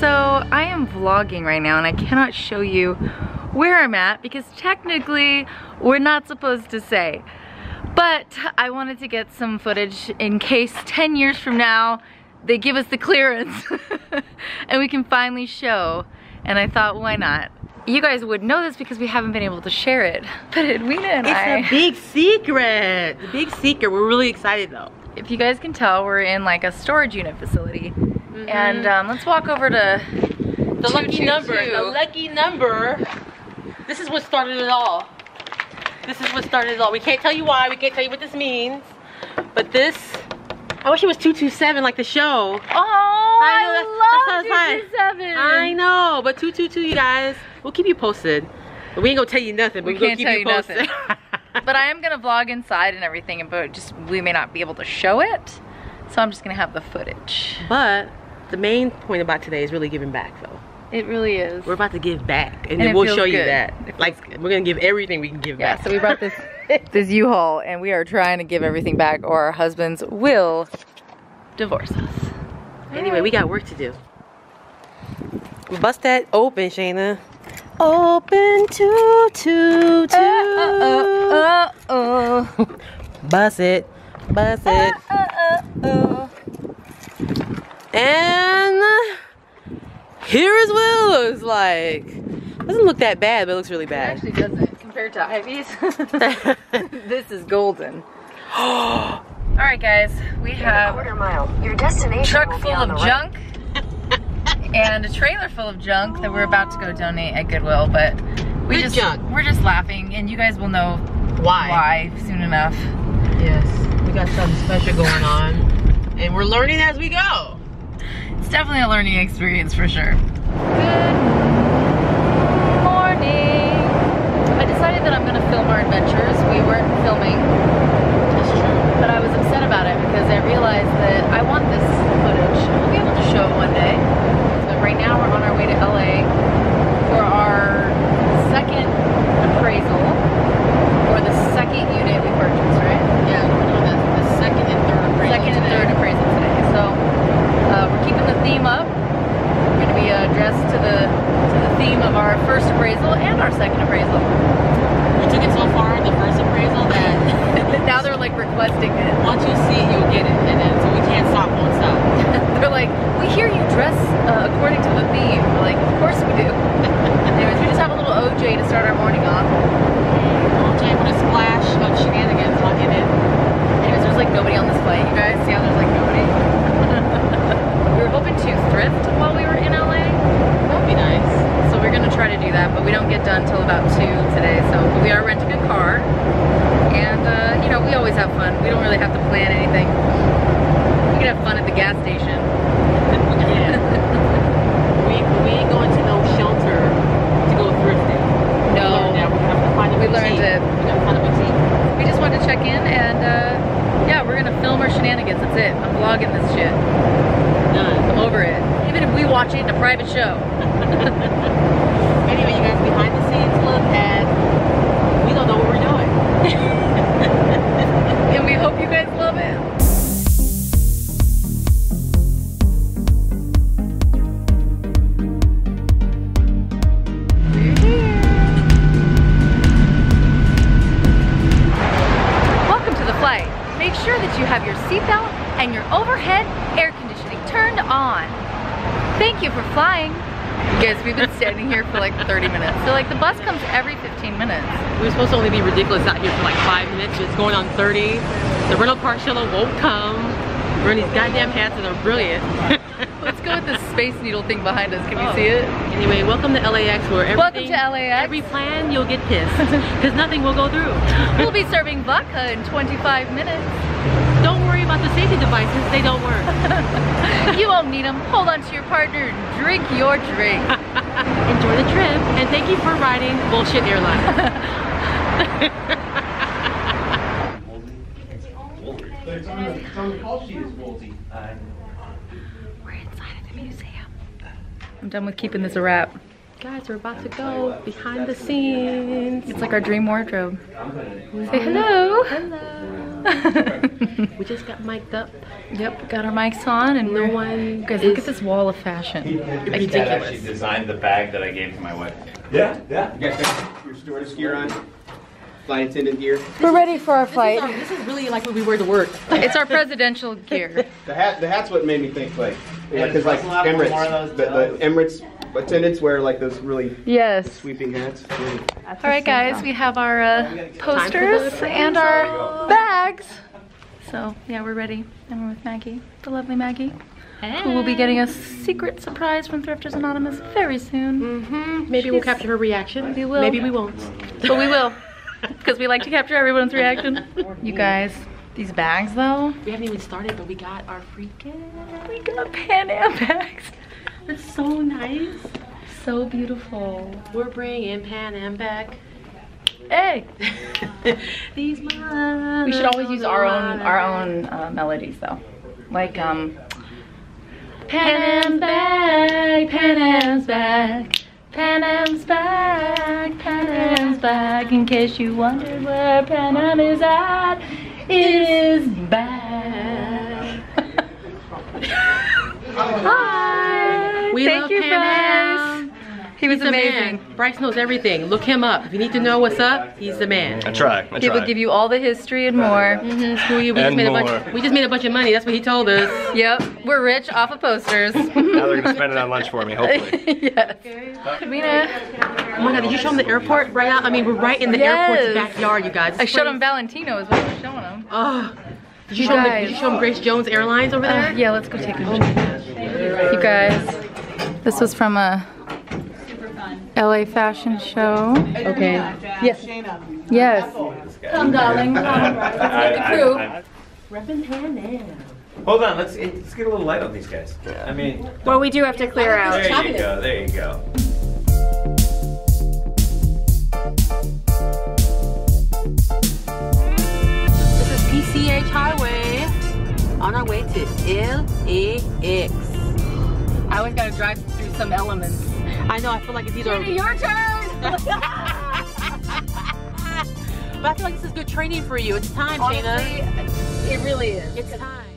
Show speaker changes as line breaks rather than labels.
So I am vlogging right now and I cannot show you where I'm at because technically we're not supposed to say. But I wanted to get some footage in case 10 years from now they give us the clearance and we can finally show. And I thought, why not? You guys would know this because we haven't been able to share it. But Edwina and
it's
I...
It's a big secret. Big secret. We're really excited though.
If you guys can tell, we're in like a storage unit facility. Mm -hmm. And um, let's walk over to
the lucky number. The lucky number. This is what started it all. This is what started it all. We can't tell you why. We can't tell you what this means. But this I wish it was 227 like the show.
Oh, I, know, I love that's 227.
I know, but 222, you guys. We'll keep you posted. We ain't gonna tell you nothing, but we are gonna keep you, you posted.
but I am gonna vlog inside and everything, but just we may not be able to show it. So I'm just gonna have the footage.
But the main point about today is really giving back though.
It really is.
We're about to give back, and, and then we'll show good. you that. Like, good. we're gonna give everything we can give
yeah,
back.
so we brought this this U-Haul, and we are trying to give everything back, or our husbands will divorce us.
Anyway, we got work to do. Bust that open, Shana. Open two, two, two. Uh, uh, uh, uh, Bust it. Bust it. Uh, uh, uh, uh. And uh, here is what it looks like. Doesn't look that bad, but it looks really bad.
It actually doesn't compared to Ivy's. this is golden. All right, guys, we have a quarter mile. Your destination truck full of junk and a trailer full of junk that we're about to go donate at Goodwill, but we
Good
just
junk.
we're just laughing, and you guys will know
why
why soon enough.
Yes, we got something special going on, and we're learning as we go.
It's definitely a learning experience for sure. Good morning. I decided that I'm gonna film our adventures. We weren't filming.
That's true.
But I was upset about it because I realized that I want this footage. We'll be able to show it one day. But right now we're on our way to LA for our second appraisal or the second unit we purchased, right?
Yeah, we're doing the, the second and third appraisal
Second and
today.
third appraisal today. So uh, we're keeping the theme up. We're going to be uh, dressed to the to the theme of our first appraisal and our second appraisal.
We took it so far in the first appraisal that
now they're like requesting it.
Once you see it, you'll get it, and then so we can't stop, won't stop.
they're like, we hear you dress uh, according to the theme. We're like, of course we do. Anyways, we just have a little OJ to start our morning off.
OJ with a splash of shenanigans in it.
Anyways, there's like nobody on this flight, you guys. See how there's like nobody? we were hoping to thrift while we were in LA.
That'd be nice.
So we're gonna try to do that, but we don't get done till about two today. So we are renting a car, and uh, you know we always have fun. We don't really have to plan anything. We can have fun at the gas station.
yeah. we we ain't going to no shelter to go thrifting.
No.
We learned that. We have to find a
we learned it.
We gotta find a boutique.
We just wanted to check in and. Uh, yeah, we're gonna film our shenanigans. That's it. I'm vlogging this shit.
Done.
I'm over it. Even if we watch it in a private show.
anyway, you guys, behind the scenes look at we don't know what we're doing.
and we hope you guys love it. Welcome to the flight. Make sure that you have your seatbelt and your overhead air conditioning turned on. Thank you for flying. Guys, we've been standing here for like 30 minutes. So like the bus comes every 15 minutes.
We were supposed to only be ridiculous out here for like five minutes. It's going on 30. The rental car shuttle won't come. We're in these goddamn hats and they're brilliant.
Let's go with the space needle thing behind us. Can we oh. see it?
Anyway, welcome to LAX where everything,
Welcome to LAX.
Every plan you'll get pissed because nothing will go through.
we'll be serving vodka in 25 minutes.
Don't worry about the safety devices, they don't work.
you won't need them. Hold on to your partner and drink your drink.
Enjoy the trip and thank you for riding Bullshit Airline.
We're inside of the museum. I'm done with keeping this a wrap.
Guys, we're about to go behind the scenes.
It's like our dream wardrobe. Say hello.
Hello. We just got mic'd up.
yep, got our mics on and
No one
Guys, look at this wall of fashion.
Dad actually designed the bag that I gave to my wife.
Yeah, yeah.
You guys got your stewardess gear on? Flight attendant gear?
We're ready for our
This is,
flight.
our- this is really like what we wear to work.
It's our presidential gear.
The hat, the hat's what made me think like,
Yeah,
because like
just have one more of
Emirates, the, the Emirates attendants wear like those really
Yes.
sweeping hats. Really.
All right, guys, we have our uh, posters and our bags. So yeah, we're ready, and we're with Maggie, the lovely Maggie, who will be getting a secret surprise from Thrifters Anonymous very soon.
hmm Maybe we'll capture her reaction.
We will.
Maybe we won't.
But we will, because we like to capture everyone's reaction. You guys, these bags though,
We haven't even started, but we got our freaking.
we got Pan Am bags.
It's so nice.
So beautiful.
We're bringing Pan Am back.
Hey,
These
we should always use our own our own uh, melodies though, like um. Pan Am's back, Pan Am's back, Pan Am's back, Pan Am's back. In case you wondered where Pan Am is at, it is back. Hi.
We
Thank
love
you
Pan
guys. He was
He's the
amazing.
Bryce knows everything. Look him up. If you need to know what's up, he's the man.
I try. I
He will give you all the history and more.
Mhm, screw you. We just,
And
made a bunch,
more.
we just made a bunch of money. That's what he told us.
Yep, we're rich off of posters.
Now they're gonna spend it on lunch for me, hopefully.
yes. Mina,
Oh my god, did you show him the airport right out? I mean, we're right in the
Yes.
airport's backyard, you guys.
I
It's
showed
crazy.
him Valentino is what I was showing him.
Oh. Did you,
You
show him, did you show him Grace Jones Airlines over
Uh,
there?
yeah, let's go take a look. You guys, this was from a LA fashion show.
Okay.
Yes. Yes. Come, darling. Come. Let's get the crew.
Reppin' Pan
Hold on, let's let's get a little light on these guys. I mean,
Well, we do have to clear out.
there you go, there you go.
This is PCH Highway on our way to LAX.
I always gotta drive through some elements.
I know, I feel like it's either.
Your turn.
but I feel like this is good training for you. It's time,
Honestly,
Shana.
it really is.
It's time.